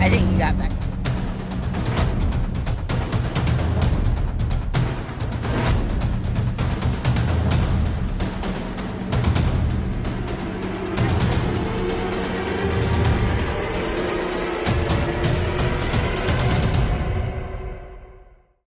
I, think you got back.